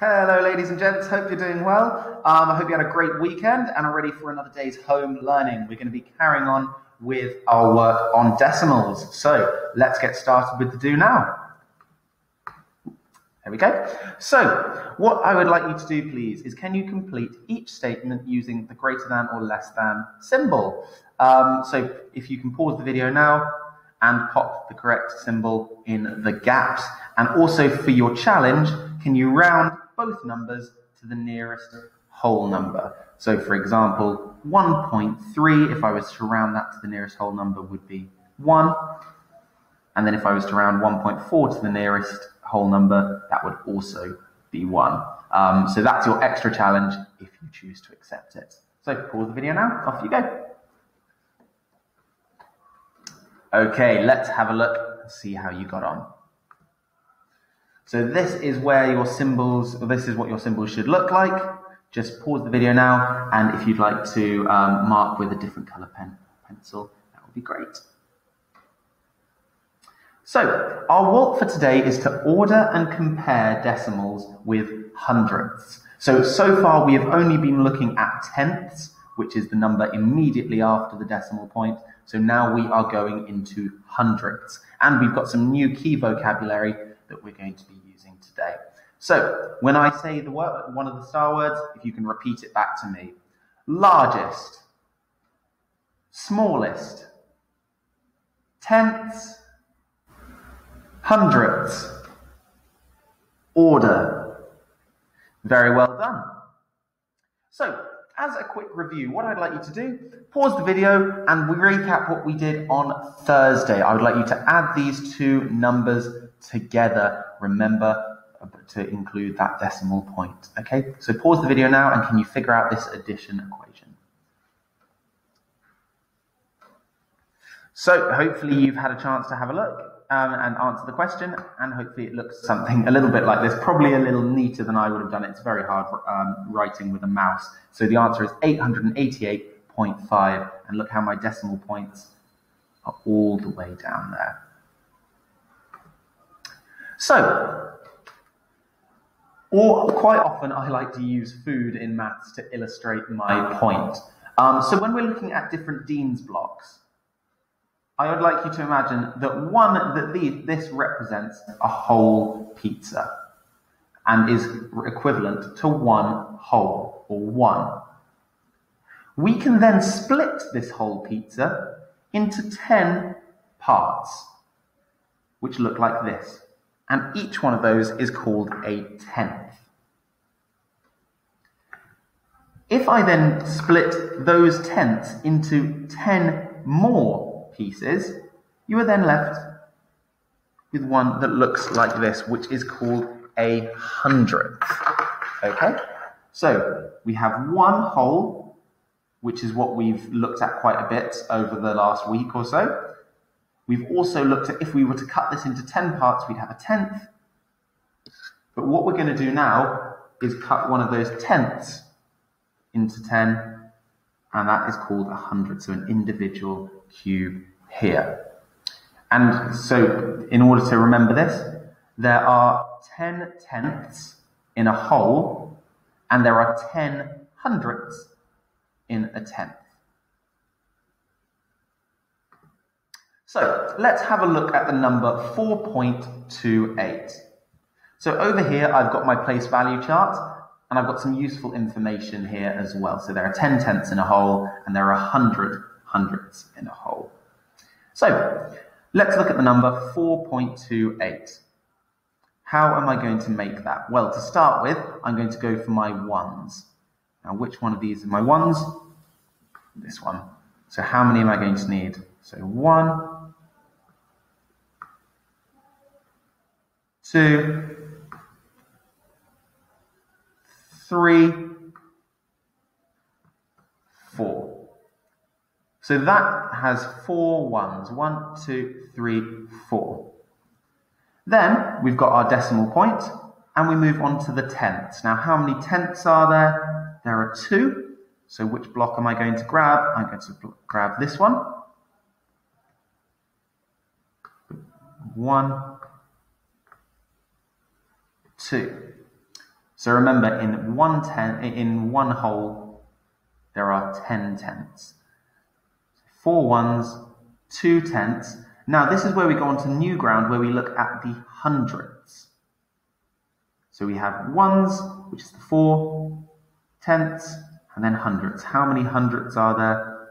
Hello, ladies and gents. Hope you're doing well. Um, I hope you had a great weekend and are ready for another day's home learning. We're going to be carrying on with our work on decimals. So let's get started with the do now. There we go. So, what I would like you to do, please, is can you complete each statement using the greater than or less than symbol? Um, so, if you can pause the video now and pop the correct symbol in the gaps. And also for your challenge, can you round both numbers to the nearest whole number? So, for example, 1.3, if I was to round that to the nearest whole number, would be 1. And then if I was to round 1.4 to the nearest whole number, that would also be 1. Um, so that's your extra challenge if you choose to accept it. So pause the video now, off you go. Okay, let's have a look see how you got on. So this is where your symbols, this is what your symbols should look like. Just pause the video now, and if you'd like to um, mark with a different color pen pencil, that would be great. So, our walk for today is to order and compare decimals with hundredths. So, so far we have only been looking at tenths, which is the number immediately after the decimal point. So now we are going into hundredths. And we've got some new key vocabulary that we're going to be using today. So, when I say the word, one of the star words, if you can repeat it back to me. Largest, smallest, tenths, hundredths, order. Very well done. So, as a quick review, what I'd like you to do, pause the video and we recap what we did on Thursday. I would like you to add these two numbers together. Remember uh, to include that decimal point. Okay, so pause the video now and can you figure out this addition equation? So hopefully you've had a chance to have a look um, and answer the question, and hopefully it looks something a little bit like this, probably a little neater than I would have done. It's very hard um, writing with a mouse. So the answer is 888.5, and look how my decimal points are all the way down there. So, or quite often I like to use food in maths to illustrate my point. Um, so when we're looking at different Dienes blocks, I would like you to imagine that one that this represents a whole pizza and is equivalent to one whole or one. We can then split this whole pizza into 10 parts, which look like this. And each one of those is called a tenth. If I then split those tenths into 10 more pieces, you are then left with one that looks like this, which is called a hundredth. Okay? So we have one whole, which is what we've looked at quite a bit over the last week or so. We've also looked at if we were to cut this into 10 parts, we'd have a tenth. But what we're going to do now is cut one of those tenths into 10, and that is called a hundred, so an individual cube here. And so, in order to remember this, there are 10 tenths in a whole, and there are 10 hundredths in a tenth. So, let's have a look at the number 4.28. So, over here, I've got my place value chart, and I've got some useful information here as well. So, there are 10 tenths in a whole, and there are 100 hundredths in a whole. So let's look at the number 4.28. How am I going to make that? Well, to start with, I'm going to go for my ones. Now, which one of these are my ones? This one. So how many am I going to need? So one, two, three, four. So that has four ones. One, two, three, four. Then we've got our decimal point and we move on to the tenths. Now, how many tenths are there? There are two. So which block am I going to grab? I'm going to grab this one. One, two. So remember, in one ten, in one whole, there are ten tenths. Four ones, two tenths. Now this is where we go on to new ground, where we look at the hundredths. So we have ones, which is the four, tenths, and then hundredths. How many hundredths are there?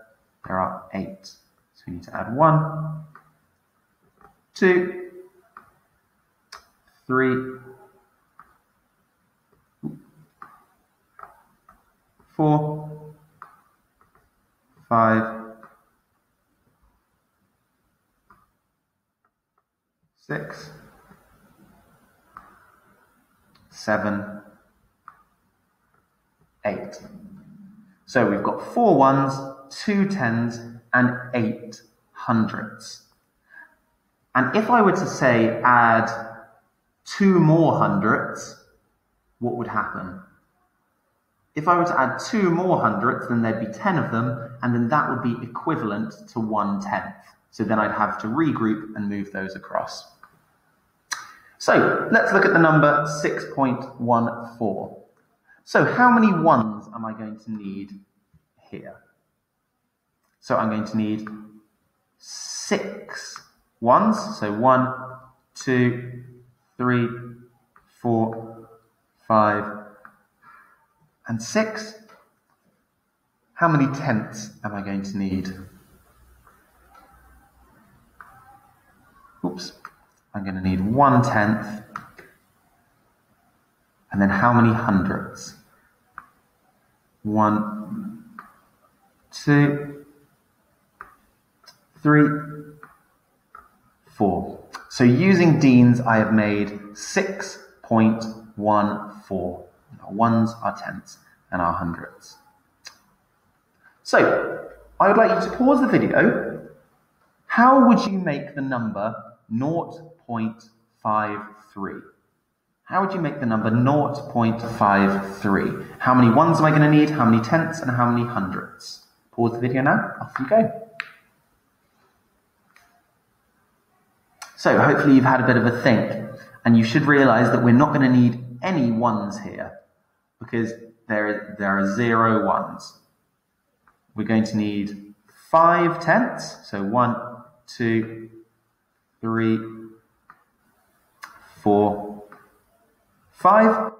There are eight. So we need to add one, two, three, four, five, six, seven, eight. So we've got four ones, two tens, and eight hundredths. And if I were to say add two more hundredths, what would happen? If I were to add two more hundredths, then there'd be 10 of them, and then that would be equivalent to one tenth. So then I'd have to regroup and move those across. So let's look at the number 6.14. So how many ones am I going to need here? So I'm going to need six ones. So one, two, three, four, five, and six. How many tenths am I going to need? Oops. I'm going to need one tenth. And then how many hundredths? One, two, three, four. So using Dienes, I have made 6.14. Our ones, our tenths, and our hundredths. So, I would like you to pause the video. How would you make the number 0.53? How would you make the number 0.53? How many ones am I going to need? How many tenths and how many hundredths? Pause the video now. Off you go. So hopefully you've had a bit of a think and you should realize that we're not going to need any ones here because there, there are zero ones. We're going to need five tenths. So one, two, three, four, five.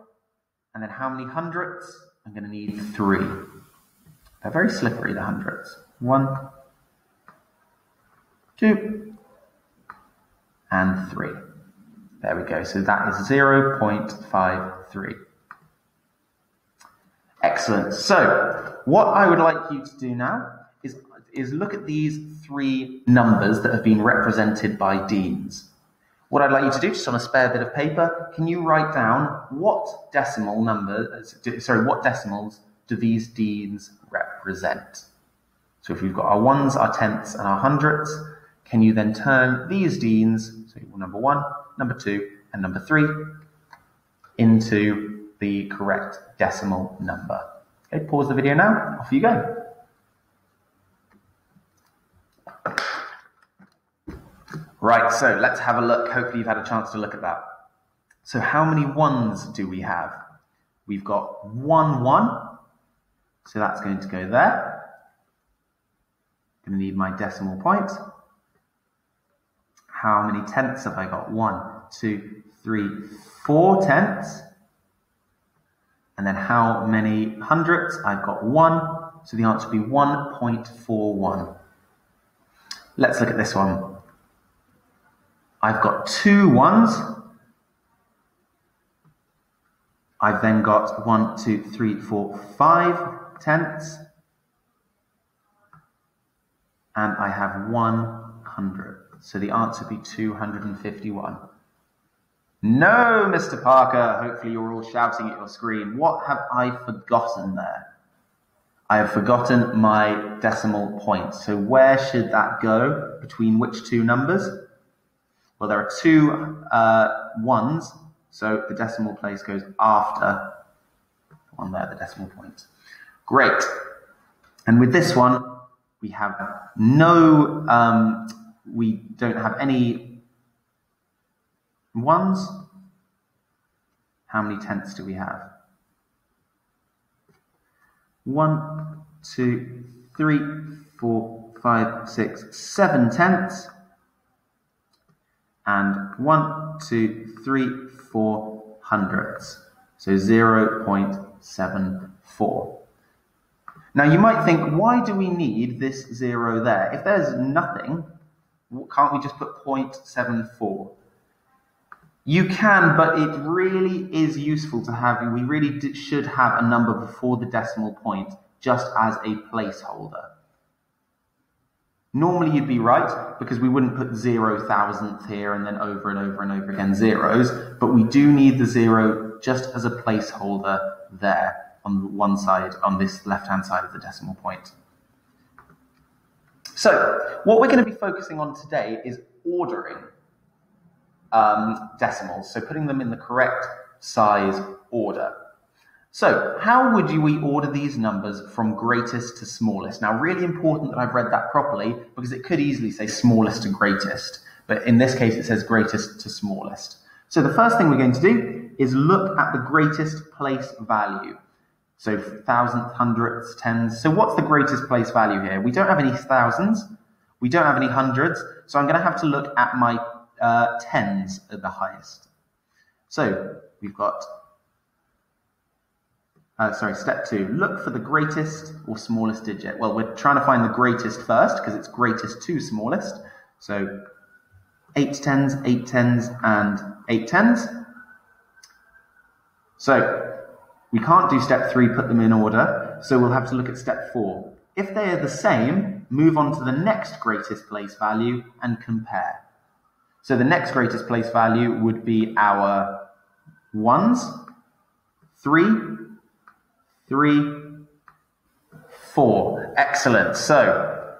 And then how many hundredths? I'm going to need three. They're very slippery, the hundredths. One, two, and 3. There we go. So that is 0.53. Excellent. So what I would like you to do now is, is look at these three numbers that have been represented by Dienes. What I'd like you to do, just on a spare bit of paper, can you write down what decimal number, sorry, what decimals do these Dienes represent? So if we've got our ones, our tenths, and our hundredths, can you then turn these Dienes, so number one, number two, and number three, into the correct decimal number? Okay, pause the video now. Off you go. Right, so let's have a look. Hopefully you've had a chance to look at that. So how many ones do we have? We've got one one, so that's going to go there. To need my decimal point. How many tenths have I got? One, two, three, four tenths. And then how many hundredths? I've got one. So the answer would be 1.41. Let's look at this one. I've got two ones. I've then got one, two, three, four, five tenths. And I have one hundred. So the answer would be 251. No, Mr. Parker. Hopefully you're all shouting at your screen. What have I forgotten there? I have forgotten my decimal point. So where should that go? Between which two numbers? Well, there are two uh, ones, so the decimal place goes after one there, the decimal point. Great. And with this one, we have no um, we don't have any ones. How many tenths do we have? one, two, three, four, five, six, seven tenths. And one, two, three, four hundredths. So 0.74. Now you might think, why do we need this zero there? If there's nothing, can't we just put 0.74? You can, but it really is useful to have, we really should have a number before the decimal point just as a placeholder. Normally you'd be right because we wouldn't put zero thousandth here and then over and over and over again zeros, but we do need the zero just as a placeholder there on one side, on this left-hand side of the decimal point. So, what we're going to be focusing on today is ordering um, decimals, so putting them in the correct size order. So, how would you, we order these numbers from greatest to smallest? Now, really important that I've read that properly because it could easily say smallest to greatest, but in this case it says greatest to smallest. So, the first thing we're going to do is look at the greatest place value. So, thousandths, hundredths, tens. So, what's the greatest place value here? We don't have any thousands, we don't have any hundreds, so I'm going to have to look at my uh, tens at the highest. So, we've got uh, sorry, step two, look for the greatest or smallest digit. Well, we're trying to find the greatest first because it's greatest to smallest. So eight tens, eight tens, and eight tens. So we can't do step three, put them in order. So we'll have to look at step four. If they are the same, move on to the next greatest place value and compare. So the next greatest place value would be our ones, three, three, four. Excellent. So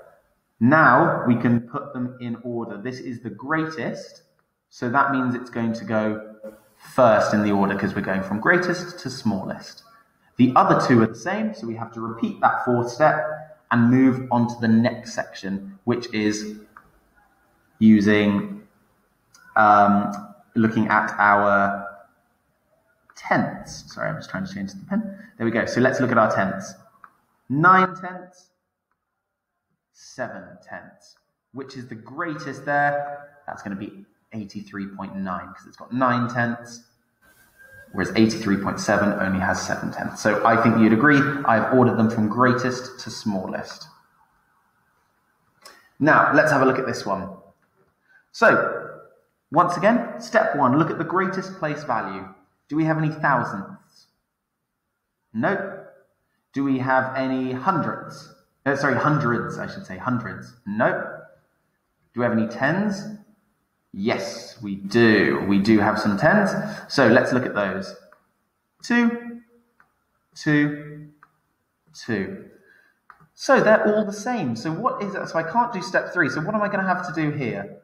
now we can put them in order. This is the greatest. So that means it's going to go first in the order because we're going from greatest to smallest. The other two are the same, so we have to repeat that fourth step and move on to the next section, which is using um, looking at our tenths. Sorry, I'm just trying to change the pen. There we go. So let's look at our tenths. Nine tenths, seven tenths. Which is the greatest there? That's going to be 83.9 because it's got nine tenths, whereas 83.7 only has seven tenths. So I think you'd agree, I've ordered them from greatest to smallest. Now, let's have a look at this one. So, once again, step one, look at the greatest place value. Do we have any thousandths? No. Do we have any hundreds? Uh, sorry, hundreds, I should say, hundreds. No. Do we have any tens? Yes, we do. We do have some tens. So let's look at those. Two, two, two. So they're all the same. So what is that? So I can't do step three. So what am I going to have to do here?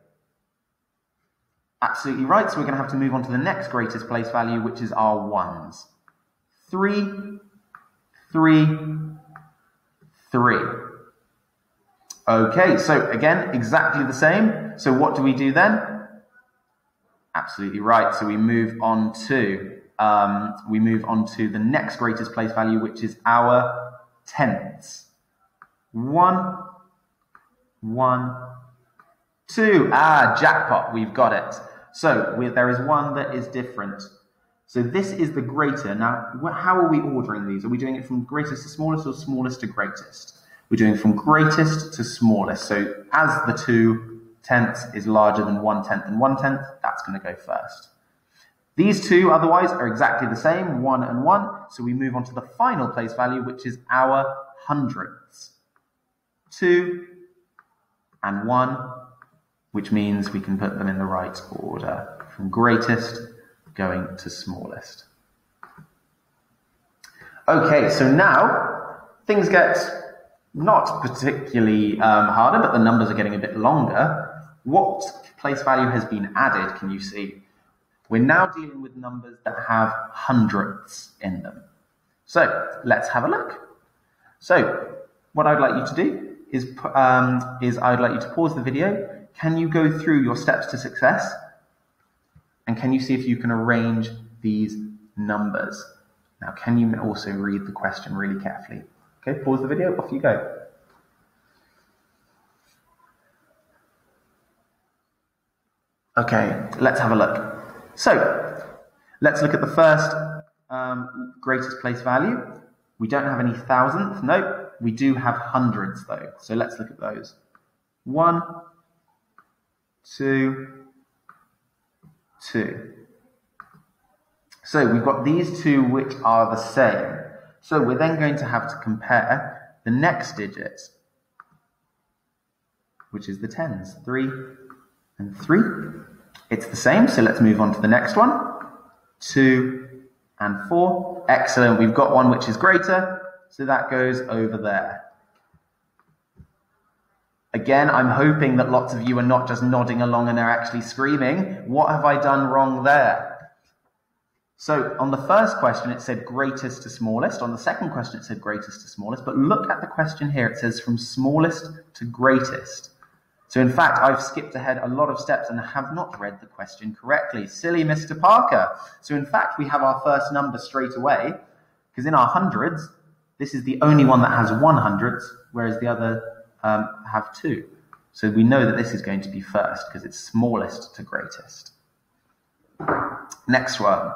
Absolutely right. So we're going to have to move on to the next greatest place value, which is our ones. Three, three, three. Okay, so again, exactly the same. So what do we do then? Absolutely right. So we move on to um, we move on to the next greatest place value, which is our tenths. One, one, two. Ah, jackpot. We've got it. So we, there is one that is different. So this is the greater. Now, how are we ordering these? Are we doing it from greatest to smallest or smallest to greatest? We're doing from greatest to smallest. So as the two tenths is larger than one tenth and one tenth, that's going to go first. These two, otherwise, are exactly the same, one and one. So we move on to the final place value, which is our hundredths. Two and one which means we can put them in the right order from greatest going to smallest. Okay, so now things get not particularly um, harder, but the numbers are getting a bit longer. What place value has been added, can you see? We're now dealing with numbers that have hundredths in them. So let's have a look. So what I'd like you to do is, um, is I'd like you to pause the video can you go through your steps to success? And can you see if you can arrange these numbers? Now, can you also read the question really carefully? Okay, pause the video, off you go. Okay, let's have a look. So, let's look at the first um, greatest place value. We don't have any thousandth, nope. We do have hundreds though. So let's look at those. One, two, two. So we've got these two which are the same. So we're then going to have to compare the next digit, which is the tens. Three and three. It's the same, so let's move on to the next one. Two and four. Excellent, we've got one which is greater, so that goes over there. Again, I'm hoping that lots of you are not just nodding along and are actually screaming, what have I done wrong there? So on the first question, it said greatest to smallest. On the second question, it said greatest to smallest. But look at the question here. It says from smallest to greatest. So in fact, I've skipped ahead a lot of steps and have not read the question correctly. Silly Mr. Parker. So in fact, we have our first number straight away because in our hundreds, this is the only one that has one hundredths, whereas the other um, have two. So we know that this is going to be first because it's smallest to greatest. Next one.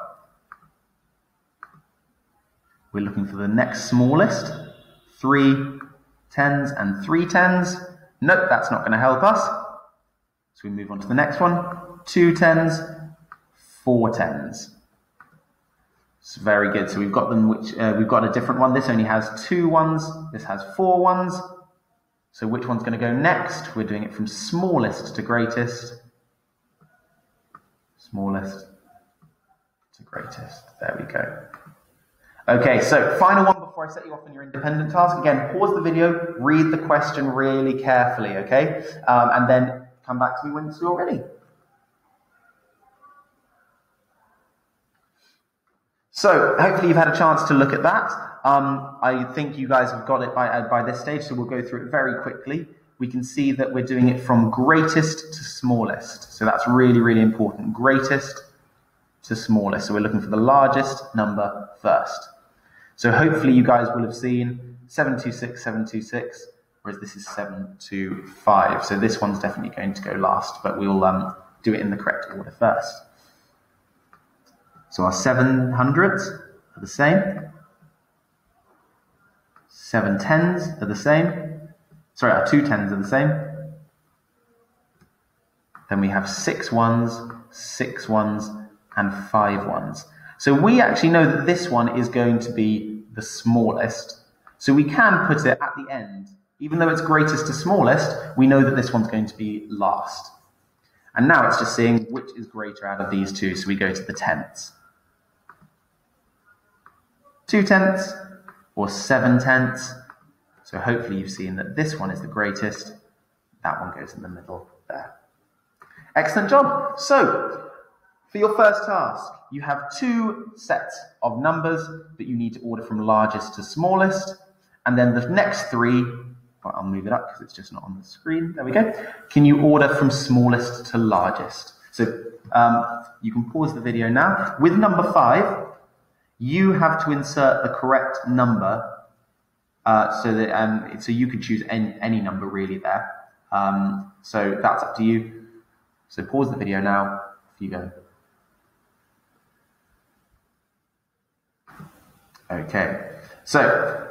We're looking for the next smallest. Three tens and three tens. Nope, that's not going to help us. So we move on to the next one. Two tens, four tens. It's very good. So we've got them, which uh, we've got a different one. This only has two ones. This has four ones. So which one's going to go next? We're doing it from smallest to greatest. Smallest to greatest. There we go. Okay, so final one before I set you off on your independent task. Again, pause the video, read the question really carefully, okay? Um, and then come back to me once you're ready. So hopefully you've had a chance to look at that. Um, I think you guys have got it by, uh, by this stage, so we'll go through it very quickly. We can see that we're doing it from greatest to smallest. So that's really, really important. Greatest to smallest. So we're looking for the largest number first. So hopefully you guys will have seen 726, 726, whereas this is 725. So this one's definitely going to go last, but we'll um, do it in the correct order first. So our 700s are the same. Seven tens are the same. Sorry, our two tens are the same. Then we have six ones, six ones, and five ones. So we actually know that this one is going to be the smallest. So we can put it at the end. Even though it's greatest to smallest, we know that this one's going to be last. And now it's just seeing which is greater out of these two. So we go to the tenths. Two tenths or seven tenths. So hopefully you've seen that this one is the greatest. That one goes in the middle there. Excellent job. So for your first task, you have two sets of numbers that you need to order from largest to smallest. And then the next three, I'll move it up because it's just not on the screen. There we go. Can you order from smallest to largest? So um, you can pause the video now. With number five, you have to insert the correct number uh, so that um, so you can choose any, any number really there. Um, so that's up to you. So pause the video now. If you go. Okay, so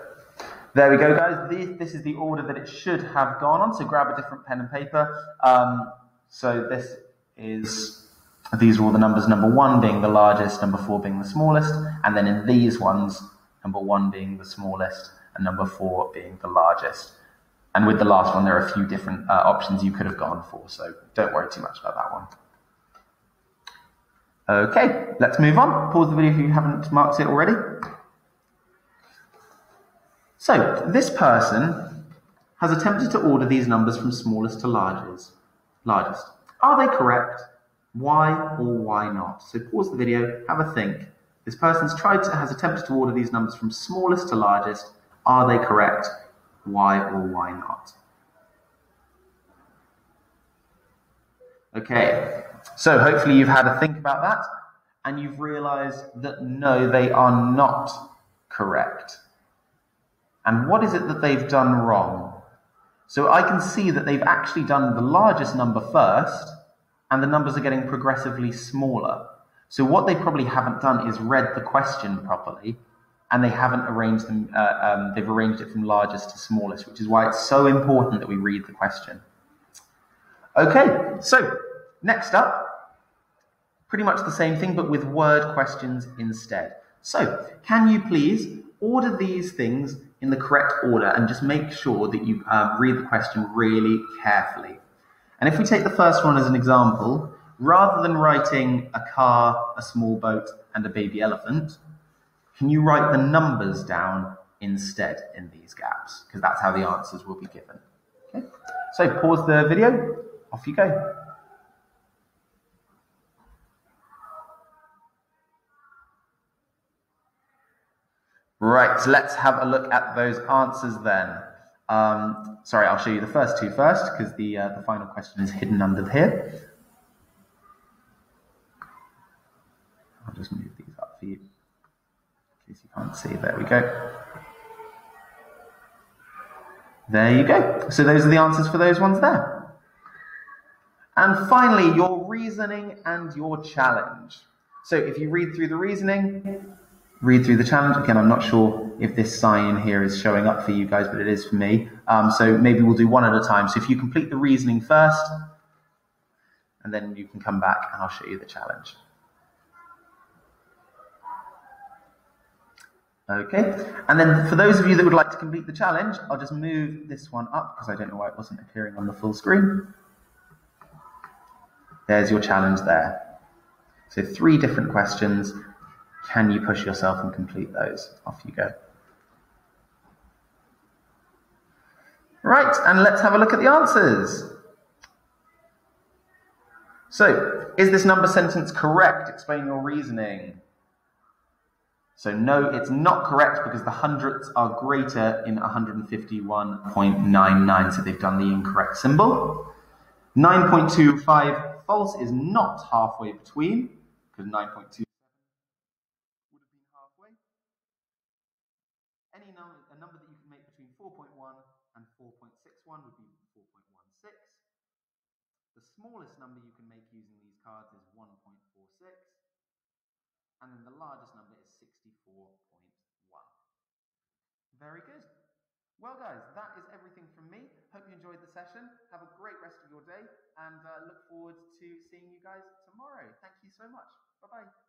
there we go, guys. This, this, is the order that it should have gone on. So grab a different pen and paper. Um, so this is, these are all the numbers, number one being the largest, number four being the smallest, and then in these ones, number one being the smallest, and number four being the largest. And with the last one, there are a few different uh, options you could have gone for, so don't worry too much about that one. Okay, let's move on. Pause the video if you haven't marked it already. So, this person has attempted to order these numbers from smallest to largest. largest. Are they correct? Why or why not? So pause the video, have a think. This person's tried to, has attempted to order these numbers from smallest to largest. Are they correct? Why or why not? Okay, so hopefully you've had a think about that and you've realized that no, they are not correct. And what is it that they've done wrong? So I can see that they've actually done the largest number first, and the numbers are getting progressively smaller. So what they probably haven't done is read the question properly, and they haven't arranged them. Uh, um, they've arranged it from largest to smallest, which is why it's so important that we read the question. Okay, so next up, pretty much the same thing, but with word questions instead. So, can you please order these things in the correct order and just make sure that you uh, read the question really carefully? And if we take the first one as an example, rather than writing a car, a small boat, and a baby elephant, can you write the numbers down instead in these gaps? Because that's how the answers will be given. Okay? So pause the video, off you go. Right, let's have a look at those answers then. Um, sorry, I'll show you the first two first because the, uh, the final question is hidden under here. I'll just move these up for you in case you can't see. There we go. There you go. So those are the answers for those ones there. And finally, your reasoning and your challenge. So if you read through the reasoning, read through the challenge. Again, I'm not sure if this sign here is showing up for you guys, but it is for me. Um, so maybe we'll do one at a time. So if you complete the reasoning first, and then you can come back and I'll show you the challenge. Okay, and then for those of you that would like to complete the challenge, I'll just move this one up because I don't know why it wasn't appearing on the full screen. There's your challenge there. So three different questions can you push yourself and complete those? Off you go. Right, and let's have a look at the answers. So, is this number sentence correct? Explain your reasoning. So, no, it's not correct because the hundredths are greater in 151.99, so they've done the incorrect symbol. 9.25 false is not halfway between because 9.2 any number, a number that you can make between 4.1 and 4.61 would be 4.16. The smallest number you can make using these cards is 1.46. And then the largest number is 64.1. Very good. Well, guys, that is everything from me. Hope you enjoyed the session. Have a great rest of your day and uh, look forward to seeing you guys tomorrow. Thank you so much. Bye bye.